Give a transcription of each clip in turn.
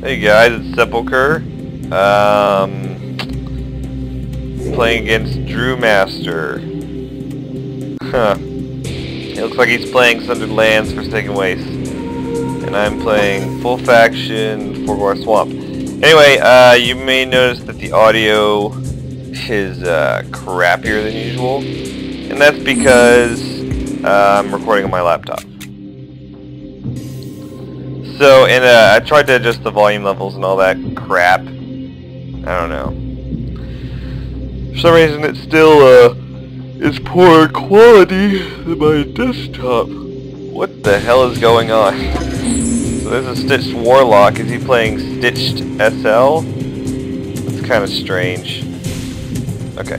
Hey guys, it's Sepulcher. Um, playing against Drumaster. Huh. It looks like he's playing Sundered Lands Forsaken Waste. And I'm playing Full Faction Forglar Swamp. Anyway, uh, you may notice that the audio is uh, crappier than usual. And that's because uh, I'm recording on my laptop. So, and uh, I tried to adjust the volume levels and all that crap. I don't know. For some reason it still, uh, is poor quality than my desktop. What the hell is going on? So there's a Stitched Warlock. Is he playing Stitched SL? That's kind of strange. Okay.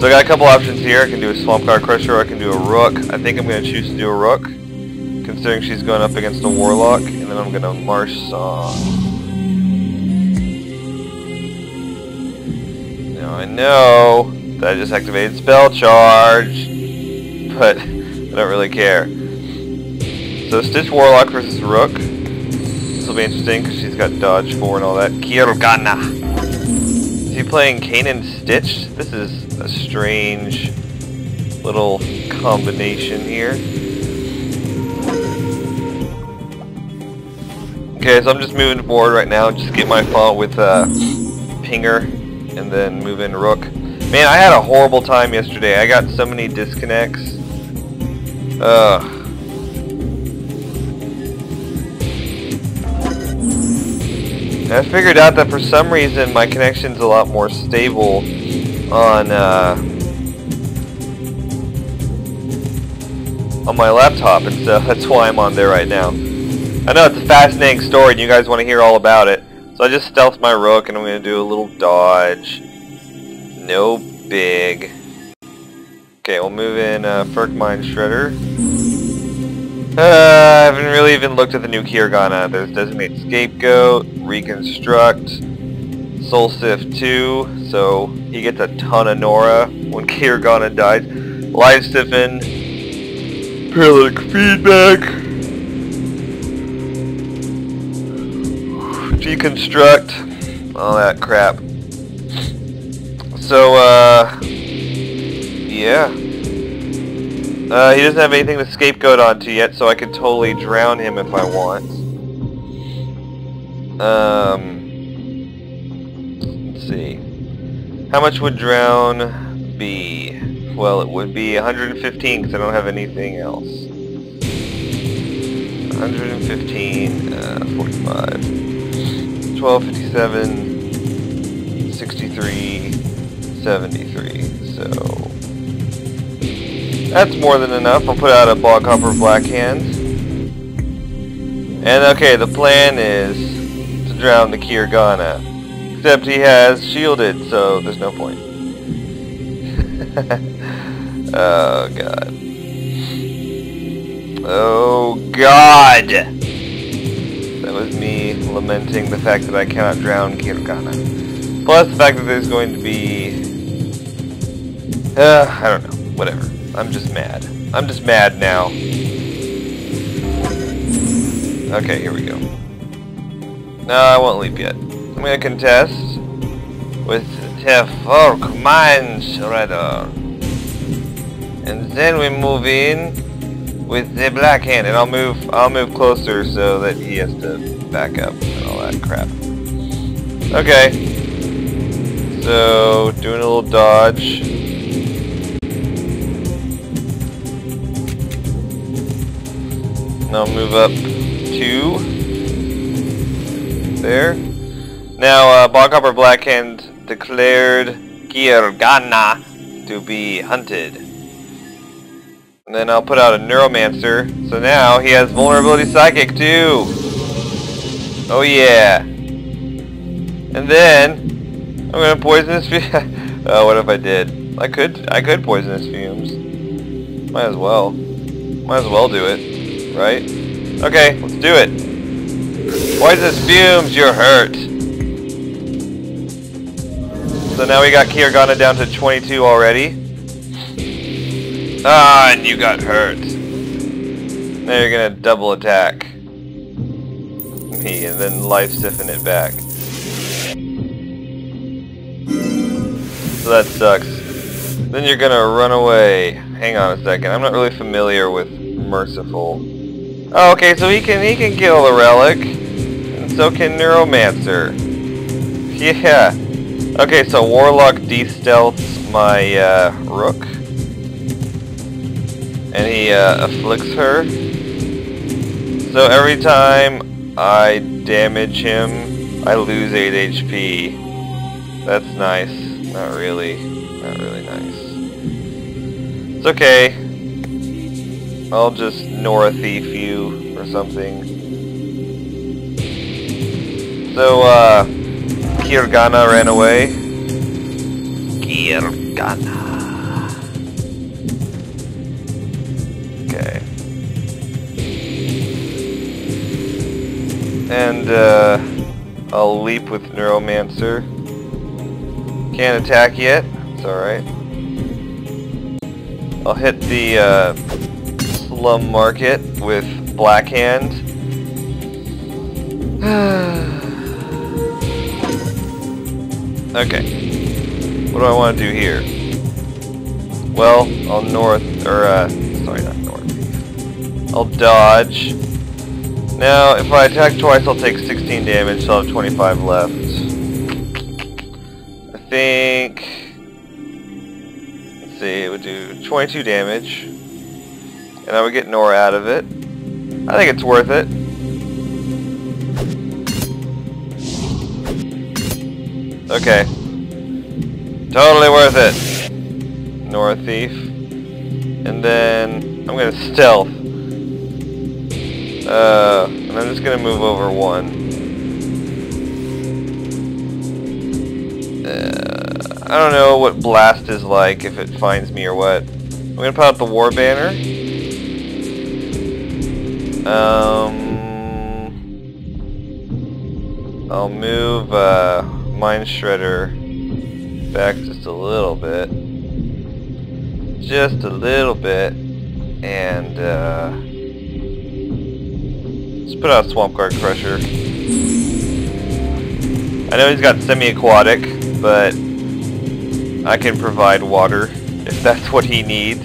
So I got a couple options here. I can do a Swamp Guard Crusher or I can do a Rook. I think I'm going to choose to do a Rook, considering she's going up against a Warlock, and then I'm going to Marsh Song. Now I know that I just activated Spell Charge, but I don't really care. So Stitch Warlock versus Rook. This will be interesting because she's got Dodge 4 and all that. Kirgana! Is he playing Kanan Stitch? This is a strange little combination here. Okay, so I'm just moving board right now. Just get my font with uh, Pinger and then move in Rook. Man, I had a horrible time yesterday. I got so many disconnects. Ugh. I figured out that for some reason my connection's a lot more stable on uh, on my laptop, and that's why I'm on there right now. I know it's a fascinating story, and you guys want to hear all about it. So I just stealth my rook, and I'm going to do a little dodge. No big. Okay, we'll move in uh, Mind Shredder. Uh, I haven't really even looked at the new Kirgana. There's Designate Scapegoat, Reconstruct, Soul Sift 2, so he gets a ton of Nora when Kirgana dies. Life Stiffen, Paralytic Feedback, Deconstruct, all that crap. So, uh, yeah. Uh, he doesn't have anything to scapegoat onto yet, so I could totally drown him if I want. Um, let's see. How much would drown be? Well, it would be 115 because I don't have anything else. 115, uh, 45, 1257, 63, 73, so... That's more than enough. I'll put out a Boghopper black Blackhand. And okay, the plan is to drown the Kirgana. Except he has shielded, so there's no point. oh god. Oh god! Was me lamenting the fact that I cannot drown Kirgana. Plus the fact that there's going to be... Uh, I don't know. Whatever. I'm just mad. I'm just mad now. Okay, here we go. No, I won't leap yet. I'm gonna contest with the Ferk Mind Shredder. And then we move in with the Black Hand, and I'll move I'll move closer so that he has to back up and all that crap. Okay. So doing a little dodge. And I'll move up two. There. Now, uh, Boghopper Blackhand declared Kirgana to be hunted. And then I'll put out a Neuromancer. So now he has Vulnerability Psychic too. Oh yeah. And then I'm gonna poison his fumes. oh, what if I did? I could I could poison his fumes. Might as well. Might as well do it right? Okay, let's do it. Poisonous fumes, you're hurt. So now we got Kirgana down to 22 already. Ah, and you got hurt. Now you're gonna double attack. me and then life stiffen it back. So that sucks. Then you're gonna run away. Hang on a second. I'm not really familiar with Merciful. Oh, okay, so he can he can kill the relic. And so can Neuromancer. Yeah. Okay, so Warlock de-stealths my uh, Rook. And he uh, afflicts her. So every time I damage him, I lose 8 HP. That's nice. Not really. Not really nice. It's okay. I'll just Nora Thief you or something. So, uh, Kirgana ran away. Kirgana. And, uh, I'll leap with Neuromancer. Can't attack yet. It's alright. I'll hit the, uh, Slum Market with Black Hand. okay. What do I want to do here? Well, I'll north, or, uh, sorry, not north. I'll dodge. Now, if I attack twice, I'll take 16 damage, so I'll have 25 left. I think... Let's see, it would do 22 damage. And I would get Nora out of it. I think it's worth it. Okay. Totally worth it. Nora Thief. And then I'm gonna stealth. Uh, and I'm just gonna move over one. Uh, I don't know what blast is like, if it finds me or what. I'm gonna put out the war banner. Um, I'll move uh, Mind Shredder back just a little bit. Just a little bit. And, uh, let's put out Swamp Guard Crusher. I know he's got semi-aquatic, but I can provide water if that's what he needs.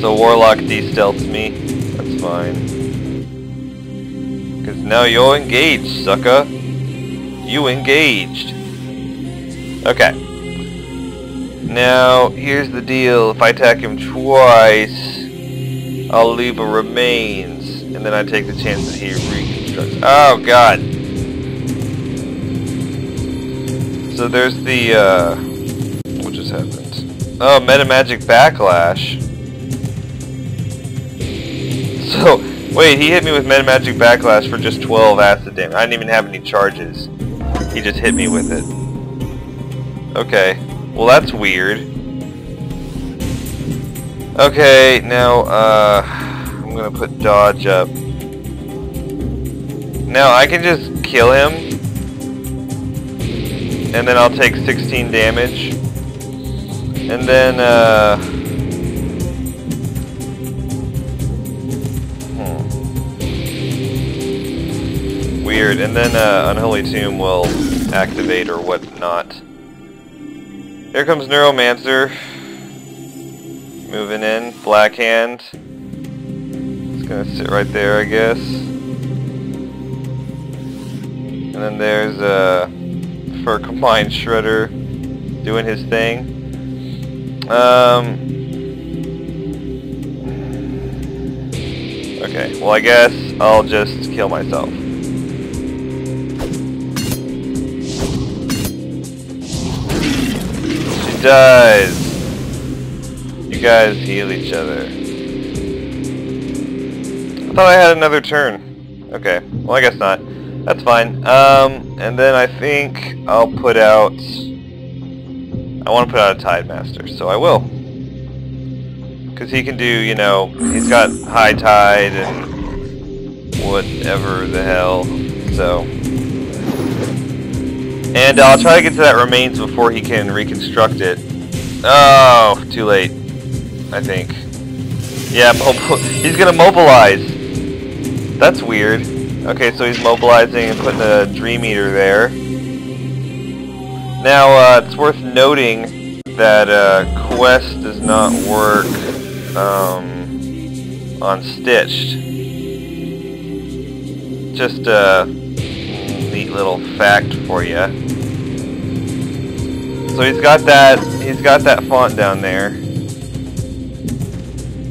So Warlock de-stealths me. That's fine. Because now you're engaged, sucker. You engaged. Okay. Now, here's the deal. If I attack him twice, I'll leave a remains. And then I take the chance that he reconstructs. Oh, God. So there's the, uh... What just happened? Oh, Metamagic Backlash. So, wait, he hit me with Metamagic Backlash for just 12 acid damage. I didn't even have any charges. He just hit me with it. Okay. Well, that's weird. Okay, now, uh... I'm gonna put dodge up. Now, I can just kill him. And then I'll take 16 damage. And then, uh... weird. And then uh, Unholy Tomb will activate or whatnot. Here comes Neuromancer. Moving in. Black Hand. It's gonna sit right there, I guess. And then there's uh, Fur Combined Shredder doing his thing. Um, okay, well I guess I'll just kill myself. She does. You guys heal each other. I thought I had another turn. Okay, well I guess not. That's fine. Um, and then I think I'll put out... I want to put out a Tide Master, so I will. Because he can do, you know, he's got High Tide and whatever the hell, so... And I'll try to get to that remains before he can reconstruct it. Oh, too late. I think. Yeah, he's gonna mobilize. That's weird. Okay, so he's mobilizing and putting a Dream Eater there. Now, uh, it's worth noting that uh, Quest does not work um, on Stitched. Just a neat little fact for you. So he's got that. He's got that font down there,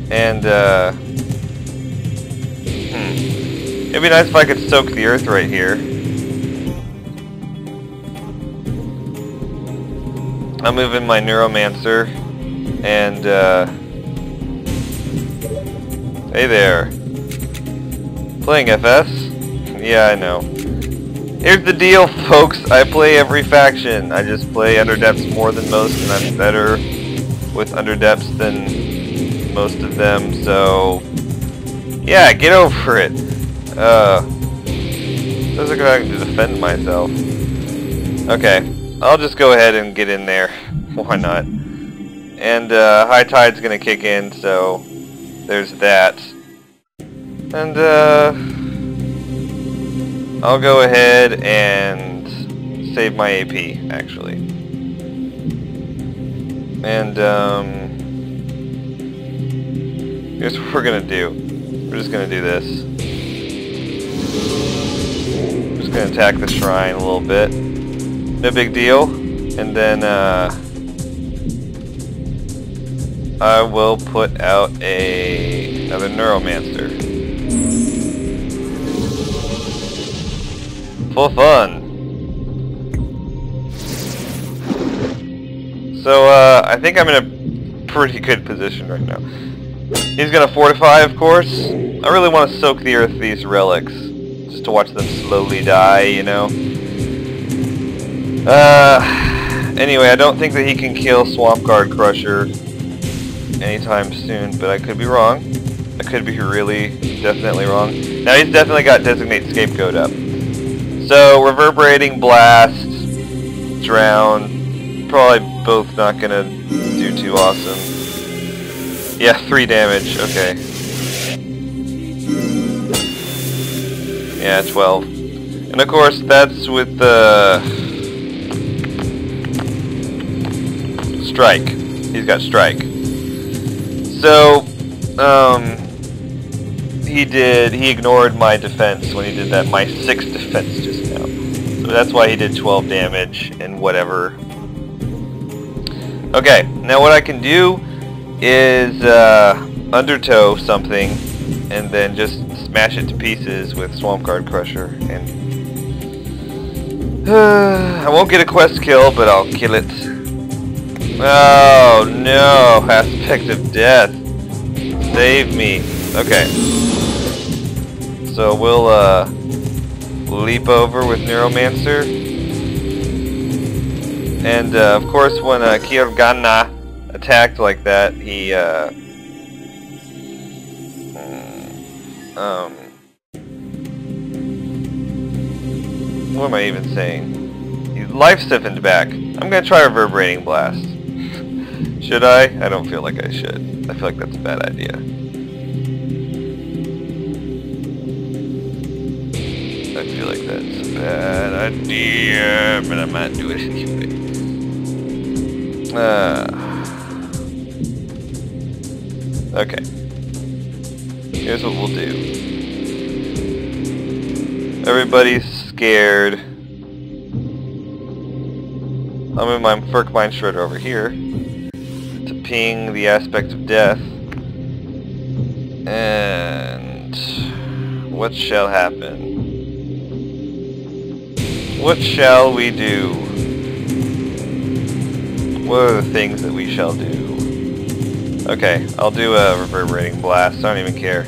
and uh, hmm, it'd be nice if I could soak the earth right here. I'm moving my Neuromancer, and uh, hey there, playing FS. Yeah, I know. Here's the deal, folks. I play every faction. I just play Underdepths more than most, and I'm better with Underdepths than most of them, so... Yeah, get over it. Uh... Doesn't like I can defend myself. Okay, I'll just go ahead and get in there. Why not? And, uh, High Tide's gonna kick in, so... There's that. And, uh... I'll go ahead and save my AP, actually. And, um, here's what we're gonna do. We're just gonna do this. Just gonna attack the shrine a little bit. No big deal. And then, uh, I will put out a another Neuromancer. for fun. So, uh, I think I'm in a pretty good position right now. He's gonna fortify, of course. I really want to soak the earth these relics. Just to watch them slowly die, you know? Uh, anyway, I don't think that he can kill Swamp Guard Crusher anytime soon, but I could be wrong. I could be really, definitely wrong. Now he's definitely got Designate Scapegoat up. So, Reverberating Blast, Drown, probably both not gonna do too awesome. Yeah, 3 damage, okay. Yeah, 12. And of course, that's with the... Strike. He's got Strike. So, um, he did, he ignored my defense when he did that, my 6 defense just now. So that's why he did 12 damage and whatever. Okay, now what I can do is uh, undertow something and then just smash it to pieces with Swamp Guard Crusher. And uh, I won't get a quest kill, but I'll kill it. Oh no, Aspect of Death. Save me. Okay. So we'll uh, leap over with Neuromancer. And uh, of course when uh, Kirgana attacked like that, he uh, mm, um, what am I even saying? He life stiffened back. I'm gonna try reverberating blast. should I? I don't feel like I should. I feel like that's a bad idea. I feel like that's a bad idea, but I might do it anyway. Uh, okay. Here's what we'll do. Everybody's scared. I'm in my Ferk Mind Shredder over here to ping the aspect of death. And what shall happen? What shall we do? What are the things that we shall do? Okay, I'll do a reverberating blast. I don't even care.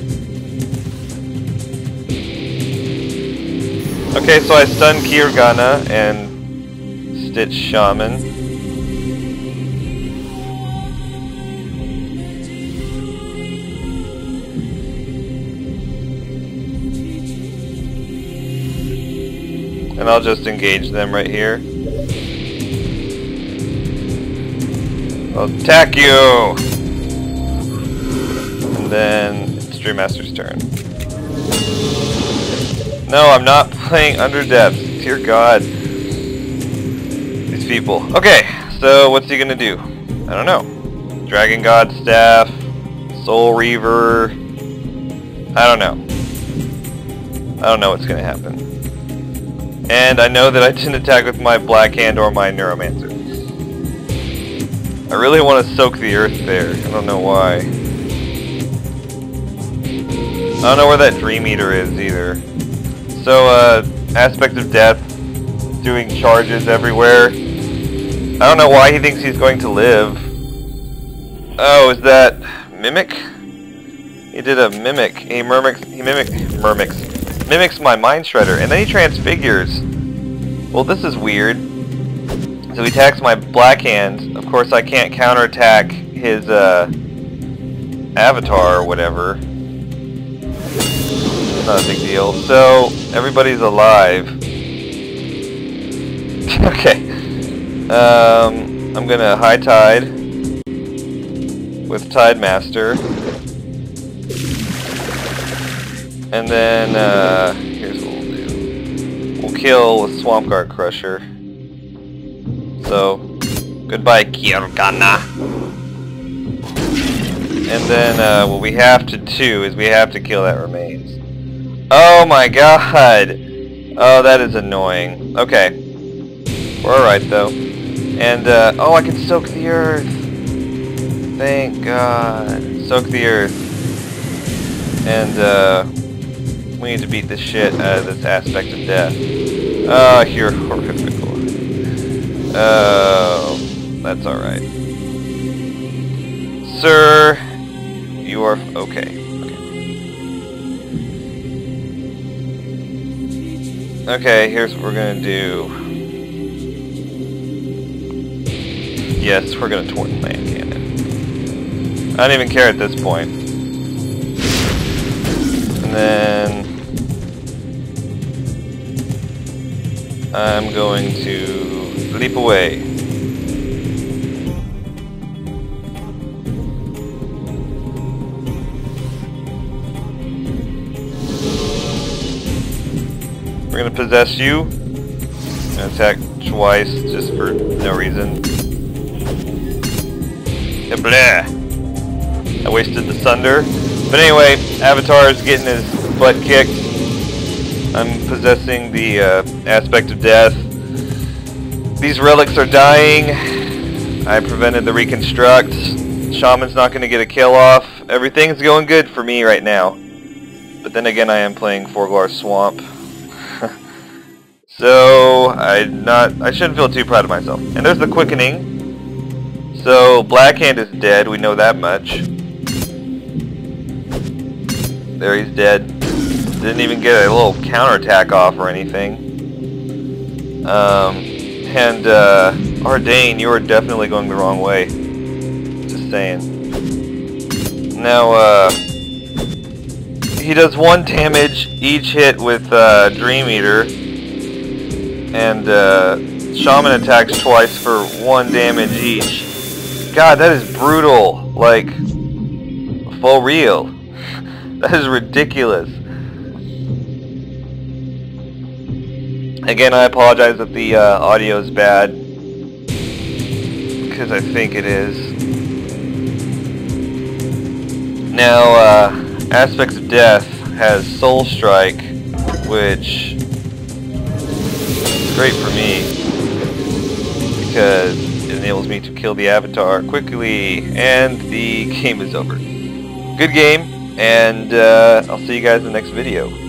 Okay, so I stun Kirgana and Stitch Shaman. And I'll just engage them right here. I'll attack you! Then it's Dream Master's turn. No, I'm not playing Under Depths. Dear God. These people. Okay, so what's he gonna do? I don't know. Dragon God Staff, Soul Reaver. I don't know. I don't know what's gonna happen. And I know that I didn't attack with my Black Hand or my Neuromancer. I really want to soak the earth there. I don't know why. I don't know where that Dream Eater is either. So, uh, Aspect of Death, doing charges everywhere. I don't know why he thinks he's going to live. Oh, is that Mimic? He did a Mimic. He mimics, he mimic, mimics, mimics my Mind Shredder, and then he transfigures. Well, this is weird. So he attacks my Black Hand. Of course, I can't counterattack his, uh, avatar or whatever not a big deal. So, everybody's alive. okay. Um, I'm gonna High Tide with Tide Master. And then, uh, here's what we'll do. We'll kill with Swamp Guard Crusher. So, goodbye Kirgana. And then, uh, what we have to do is we have to kill that remains. Oh my god! Oh, that is annoying. Okay. We're alright, though. And, uh, oh, I can soak the earth! Thank god. Soak the earth. And, uh, we need to beat the shit out of this aspect of death. Oh, you're horrific. Oh, that's alright. Sir, you are okay. Okay, here's what we're gonna do. Yes, we're gonna torn land cannon. I don't even care at this point. And then I'm going to leap away. We're gonna possess you. And attack twice just for no reason. Blah! I wasted the Sunder. But anyway, Avatar is getting his butt kicked. I'm possessing the uh, aspect of death. These relics are dying. I prevented the reconstruct. Shaman's not going to get a kill off. Everything's going good for me right now. But then again, I am playing Forglar Swamp. So I not I shouldn't feel too proud of myself. And there's the quickening. So Blackhand is dead, we know that much. There he's dead. Didn't even get a little counterattack off or anything. Um, and uh, Ardane, you are definitely going the wrong way. Just saying. Now, uh, he does one damage each hit with uh, Dream Eater and uh, Shaman attacks twice for one damage each. God, that is brutal. Like, for real. that is ridiculous. Again, I apologize that the uh, audio is bad. Because I think it is. Now, uh, Aspects of Death has Soul Strike, which great for me because it enables me to kill the avatar quickly and the game is over. Good game and uh, I'll see you guys in the next video.